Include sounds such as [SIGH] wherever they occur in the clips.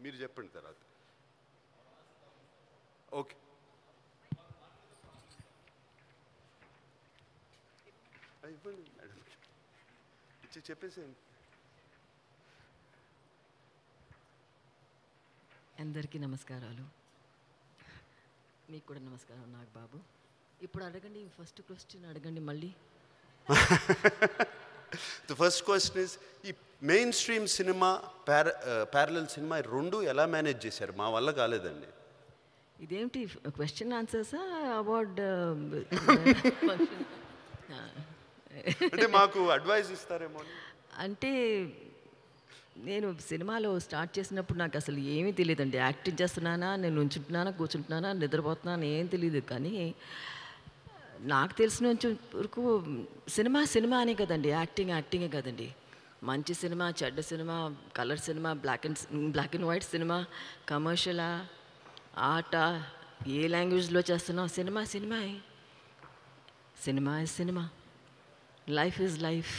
మీరు చెప్పండి తర్వాత. ఓకే. ఇవ్వండి మేడం. ఇచ్చి చెప్పేసేయండి. అందరికీ నమస్కారాలు. మీకు కూడా నమస్కారం నాకు బాబు ఇప్పుడు అడగండి ఫస్ట్ క్వశ్చన్ అడగండి మళ్ళీ. The first question is mainstream cinema ప్యార parallel cinema రెండు ఎలా మేనేజ్ చేశారు? మా వల్ల కాలేదండి. ఇదేమిటి? క్వశ్చన్ ఆన్సర్సా అవార్డ్ అంటే మాకు అడ్వైస్ ఇస్తారేమో అంటే నేను సినిమాలో స్టార్ట్ చేసినప్పుడు నాకు అసలు ఏమీ తెలియదండి. యాక్టింగ్ చేస్తున్నానా? నేను ఉంచుంటున్నానా కూర్చుంటున్నానా? నిద్రపోతున్నానా? ఏం తెలియదు. కానీ నాకు తెలిసిన వరకు సినిమా సినిమా అనే కదండి యాక్టింగ్ యాక్టింగే కదండి. మంచి సినిమా చెడ్డ cinema colour cinema black and black and white cinema కమర్షియలా ఆట ఏ లాంగ్వేజ్లో చేస్తున్నాం cinema cinema cinema is cinema life is life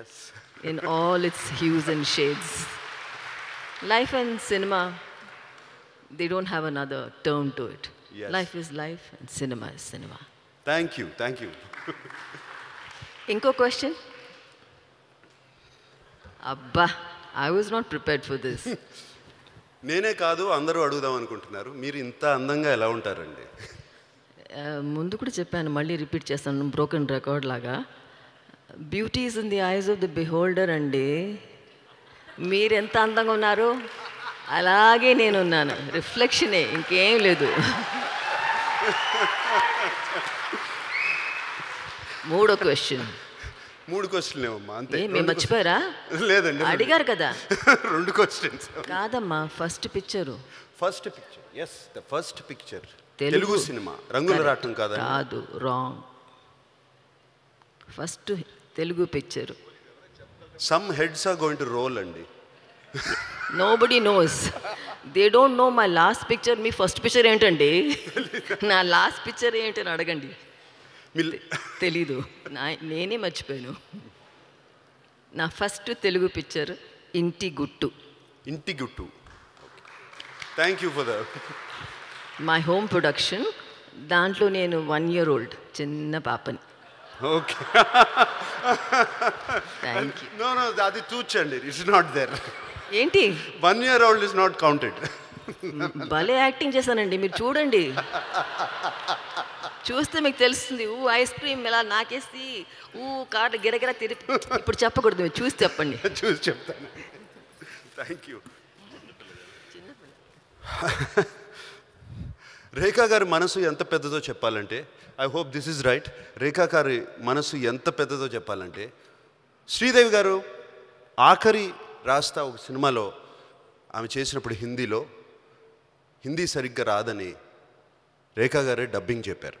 as [LAUGHS] in all its hues and shades. Life and cinema, they don't have another term to it. Yes. Life is life and cinema is cinema. Thank you thank you [LAUGHS] Inko question? Abba, I was not prepared for this. [LAUGHS] నేనే కాదు అందరూ అడుగుదాం అనుకుంటున్నారు. మీరు ఇంత అందంగా ఎలా ఉంటారండి? ముందు కూడా చెప్పాను మళ్ళీ రిపీట్ చేస్తాను బ్రోకెన్ రికార్డ్ లాగా. Beauty is in the eyes of the beholder అండి. మీరు ఎంత అందంగా ఉన్నారు? అలాగే నేను ఉన్నాను రిఫ్లెక్షనే ఇంకేం లేదు. [LAUGHS] మూడో క్వశ్చన్ మూడు క్వశ్చన్లు ఏమమ్మా అంతే. మేము మర్చిపోయారా? లేదండి అడిగారు కదా. [LAUGHS] రెండు క్వశ్చన్స్ కాదమ్మా first picture first picture is the first picture Telugu. Cinema రంగుల రాటం కాదా కాదు wrong first Telugu picture some heads are going to roll అండి. Nobody knows they don't know my last picture me first picture ఏంటండి? నా last picture ఏంటని అడగండి. మీ తెలీదు. నా నేనే మర్చిపోయాను. నా ఫస్ట్ తెలుగు పిక్చర్ ఇంటి గుట్టు. ఇంటి గుట్టు. Thank you for the my home production దాంట్లో నేను వన్ ఇయర్ ఓల్డ్ చిన్న పాపని. Okay thank you no no అది చూచండి. ఇట్స్ నాట్ దేర్ ఏంటి? One year old is not counted భలే యాక్టింగ్ చేశానండి. మీరు చూడండి. చూస్తే మీకు తెలుస్తుంది ఊ ఐస్ క్రీమ్ ఇలా నాకేసి ఊ కార్లు గిరగిర తిరిపి ఇప్పుడు చెప్పకూడదు మీరు చూసి చెప్పండి. [LAUGHS] చూసి చెప్తాను. థ్యాంక్ యూ రేఖా గారి మనసు ఎంత పెద్దదో చెప్పాలంటే I hope this is right Rekha గారి మనసు ఎంత పెద్దదో చెప్పాలంటే శ్రీదేవి గారు ఆఖరి రాస్తా ఒక సినిమాలో ఆమె చేసినప్పుడు హిందీలో హిందీ సరిగ్గా రాదని రేఖా గారే డబ్బింగ్ చెప్పారు.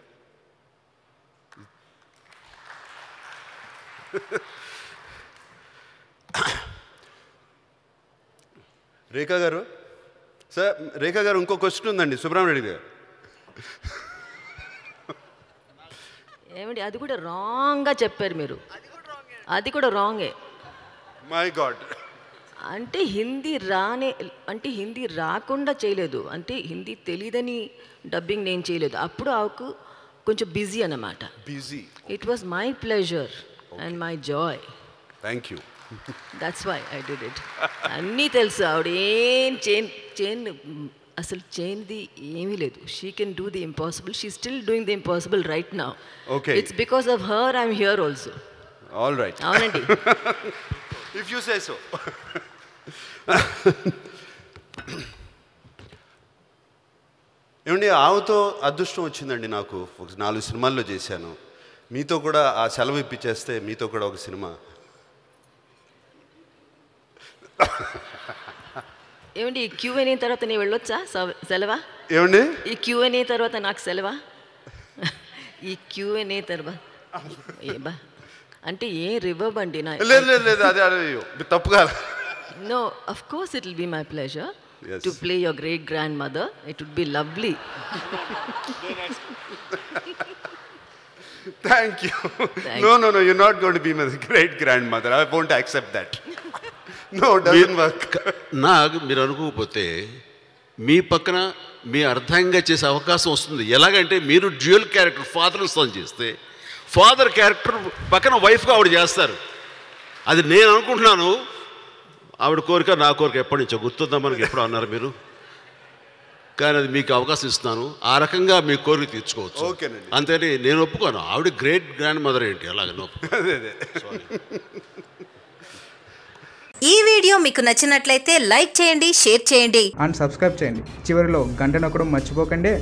[COUGHS] రేఖా గారు? సార్ రేఖా గారు ఇంకో క్వశ్చన్ ఉందండి సుబ్రహ్మణ్యుడి గారు. ఏమిటి అది కూడా రాంగ్గా చెప్పారు మీరు. అది కూడా రాంగే మై గాడ్ అంటే హిందీ రానే అంటే హిందీ రాకుండా చేయలేదు. అంటే హిందీ తెలియదని డబ్బింగ్ నేను చేయలేదు. అప్పుడు ఆకు కొంచెం బిజీ అన్నమాట. Busy it was my pleasure and my joy thank you that's why I did it అన్నీ తెలుసు. ఆవిడ ఏం చైన్ చైన్ అసలు చైన్ది ఏమీ లేదు. She can do the impossible she still doing the impossible right now Okay. It's because of her I'm here also all right అవునండి. If you say so ఏమండి ఆవుతో అదృష్టం వచ్చిందండి నాకు. ఒక నాలుగు సినిమాల్లో చేశాను. మీతో కూడా ఆ సెలవు ఇప్పించేస్తే మీతో కూడా ఒక సినిమా. ఏమండి ఈ క్యూ అయిన తర్వాత నేను వెళ్ళొచ్చా? సెలవా? ఏమండి? ఈ క్యూ అయిన తర్వాత నాకు సెలవా? ఈ క్యూ అయిన తర్వాత. ఏ బా అంటే ఏం రివర్బ్ అండి నా లేదు లేదు లేదు అదే అయ్యో, తప్పు కాదు. No of course it will be my pleasure. To play your great grandmother it would be lovely thank you Thank no no no you not gonna be my great grandmother I won't accept that no doesn't work నాకు మీరు అనుకోకపోతే మీ పక్కన మీ అర్థంగా చేసే అవకాశం వస్తుంది. ఎలాగంటే మీరు డ్యూయల్ క్యారెక్టర్ ఫాదర్ సన్ చేస్తే ఫాదర్ క్యారెక్టర్ పక్కన వైఫ్గా ఆవిడ చేస్తారు. అది నేను అనుకుంటున్నాను. ఆవిడ కోరిక నా కోరిక ఎప్పటి నుంచో గుర్తుందా మనకి? ఎప్పుడు అన్నారు మీరు? కానీ అది మీకు అవకాశం ఇస్తున్నాను. ఆ రకంగా మీ కోరిక తీర్చుకోవచ్చు. ఓకేనండి. అంతేని నేను ఒప్పుకోను. ఆవిడ గ్రేట్ గ్రాండ్ మదర్ ఏంటి? అలాగే నో అదే అదే. ఈ వీడియో మీకు నచ్చినట్లయితే లైక్ చేయండి షేర్ చేయండి. అండ్ సబ్స్క్రైబ్ చేయండి. చివరిలో గంట నొక్కడం మర్చిపోకండి.